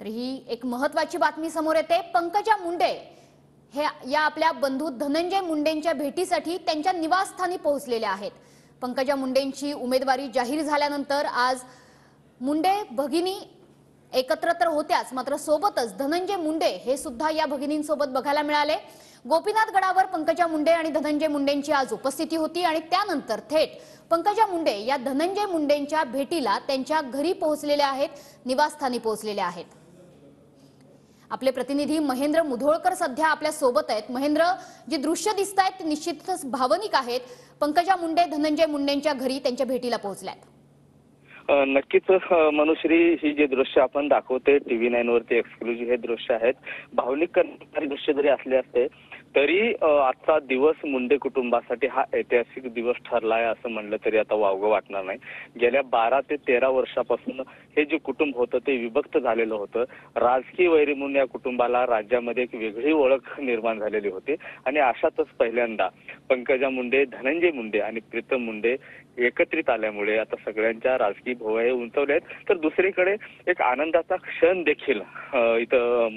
तर ही एक महत्वाची बातमी समोर येते. पंकजा मुंडे हे या आपल्या बंधू धनंजय मुंडेंच्या भेटीसाठी त्यांच्या निवासस्थानी पोहोचलेल्या आहेत. पंकजा मुंडेंची उमेदवारी जाहीर झाल्यानंतर आज मुंडे भगिनी एकत्र तर होत्याच मात्र सोबतच धनंजय मुंडे हे सुद्धा या भगिनींसोबत बघायला मिळाले. गोपीनाथ गडावर पंकजा मुंडे आणि धनंजय मुंडेंची आज उपस्थिती होती आणि त्यानंतर थेट पंकजा मुंडे या धनंजय मुंडेंच्या भेटीला त्यांच्या घरी पोहोचलेल्या आहेत निवासस्थानी पोहोचलेल्या आहेत. आपले प्रतिनिधी महेंद्र मुधोळकर सध्या आपल्यासोबत आहेत. महेंद्र जे दृश्य दिसत आहेत ते निश्चितच भावनिक आहेत. पंकजा मुंडे धनंजय मुंडेंच्या घरी त्यांच्या भेटीला पोहोचल्यात. नक्कीच मनुश्री ही जे दृश्य आपण दाखवते टीव्ही नाईन वरती एक्सक्लुझिव्ह हे दृश्य आहेत. भावनिक करणारी दृश्य जरी असले असते तरी आजचा दिवस मुंडे कुटुंबासाठी हा ऐतिहासिक दिवस ठरलाय असं म्हणलं तरी आता वावगं वाटणार नाही. गेल्या बारा ते तेरा वर्षापासून हे जे कुटुंब होतं ते विभक्त झालेलं होतं. राजकीय वैरी म्हणून या कुटुंबाला राज्यामध्ये एक वेगळी ओळख निर्माण झालेली होती. आणि अशातच पहिल्यांदा पंकजा मुंडे धनंजय मुंडे आणि प्रीतम मुंडे एकत्रित आल्यामुळे आता सगळ्यांच्या राजकीय भोवया उंचवल्या आहेत. तर दुसरीकडे एक आनंदाचा क्षण देखील इथं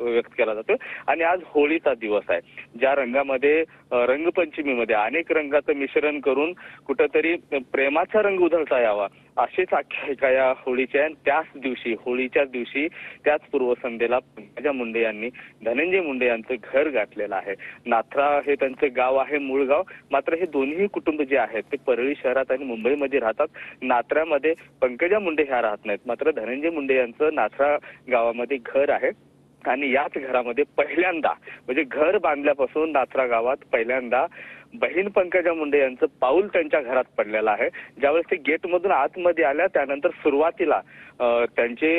व्यक्त केला जातो आणि आज होळीचा दिवस आहे. ज्या रंगामध्ये रंगपंचमीमध्ये अनेक रंगाचं मिश्रण करून कुठंतरी प्रेमाचा रंग उधळता यावा. अशीच आख्यायिका या होळीच्या आहे. त्याच दिवशी होळीच्याच दिवशी त्याच पूर्वसंध्येला पंकजा मुंडे यांनी धनंजय मुंडे यांचं घर गाठलेलं आहे. नाथरा हे त्यांचं गाव आहे मूळ गाव मात्र हे दोन्ही कुटुंब जे आहेत ते परळी शहरात आणि मुंबईमध्ये राहतात. नाथऱ्यामध्ये पंकजा मुंडे ह्या राहत नाहीत. मात्र धनंजय मुंडे यांचं नाथरा गावामध्ये घर आहे. आणि याच घरामध्ये पहिल्यांदा म्हणजे घर बांधल्यापासून नाथरा गावात पहिल्यांदा बहीण पंकजा मुंडे यांचं पाऊल त्यांच्या घरात पडलेलं आहे. ज्यावेळेस ते गेटमधून आतमध्ये आल्या त्यानंतर सुरुवातीला त्यांचे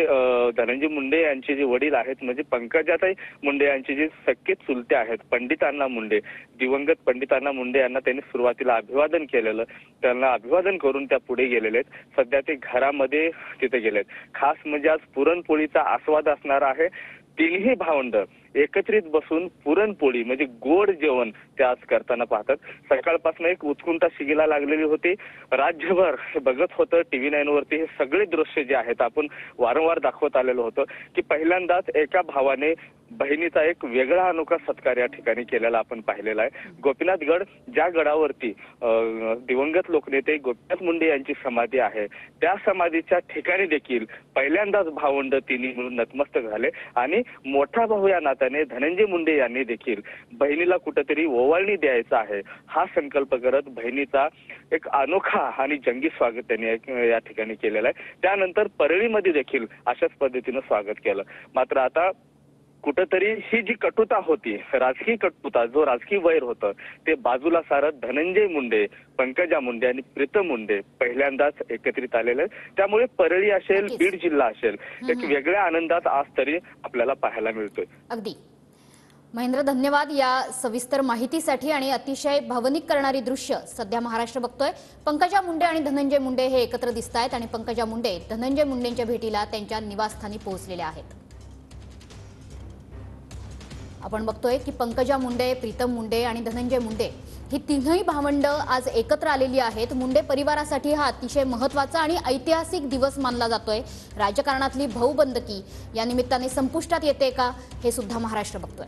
धनंजय मुंडे यांचे जे वडील आहेत म्हणजे पंकजाताई मुंडे यांचे जे सख्खे चुलते आहेत पंडितांना मुंडे दिवंगत पंडितांना मुंडे यांना त्यांनी सुरुवातीला अभिवादन केलेलं त्यांना अभिवादन करून त्या पुढे गेलेले आहेत सध्या ते घरामध्ये तिथे गेलेत. खास म्हणजे आज पुरणपोळीचा आस्वाद असणार आहे. तिन्ही भावंड एकत्रित बसून पुरणपोळी म्हणजे गोड जेवण ते आज करताना पाहतात. सकाळपासून एक उत्कुंठा शिगेला लागलेली होती. राज्यभर हे बघत होतं टीव्ही नाईन वरती हे सगळे दृश्य जे आहेत आपण वारंवार दाखवत आलेलो होतो की पहिल्यांदाच एका भावाने बहिणीचा एक वेगळा अनोखा सत्कार या ठिकाणी केलेला आपण पाहिलेला आहे. गोपीनाथ गड ज्या गडावरती अं, दिवंगत लोकनेते गोपीनाथ मुंडे यांची समाधी आहे त्या समाधीच्या ठिकाणी देखील पहिल्यांदाच भावंड तिन्ही म्हणून नतमस्तक झाले. आणि मोठा भाऊ या नात्याने धनंजय मुंडे यांनी देखील बहिणीला कुठेतरी ओवाळणी द्यायचा आहे. हा संकल्प करत बहिणीचा एक अनोखा आणि जंगी स्वागत त्यांनी या ठिकाणी केलेला आहे. त्यानंतर परळीमध्ये देखील अशाच पद्धतीनं स्वागत केलं. मात्र आता कुठंतरी ही जी कटुता होती राजकीय कटुता जो राजकीय वैर होतं ते बाजूला सारत धनंजय मुंडे पंकजा मुंडे आणि प्रीतम मुंडे पहिल्यांदाच एकत्रित आलेले आहेत. त्यामुळे परळी असेल. बीड जिल्हा असेल एक वेगळ्या आनंदात आज तरी आपल्याला पाहायला मिळतोय. अगदी. महेंद्र धन्यवाद या सविस्तर माहितीसाठी आणि अतिशय भावनिक करणारी दृश्य सध्या महाराष्ट्र बघतोय. पंकजा मुंडे आणि धनंजय मुंडे हे एकत्र दिसत आहेत आणि पंकजा मुंडे धनंजय मुंडेंच्या भेटीला त्यांच्या निवासस्थानी पोहोचलेल्या आहेत. आपण बघतोय की पंकजा मुंडे प्रीतम मुंडे आणि धनंजय मुंडे ही तिन्ही भावंड आज एकत्र आलेली आहेत. मुंडे परिवारासाठी हा अतिशय महत्त्वाचा आणि ऐतिहासिक दिवस मानला जातोय. राजकारणातली भाऊबंदकी या निमित्ताने संपुष्टात येते का हे सुद्धा महाराष्ट्र बघतोय.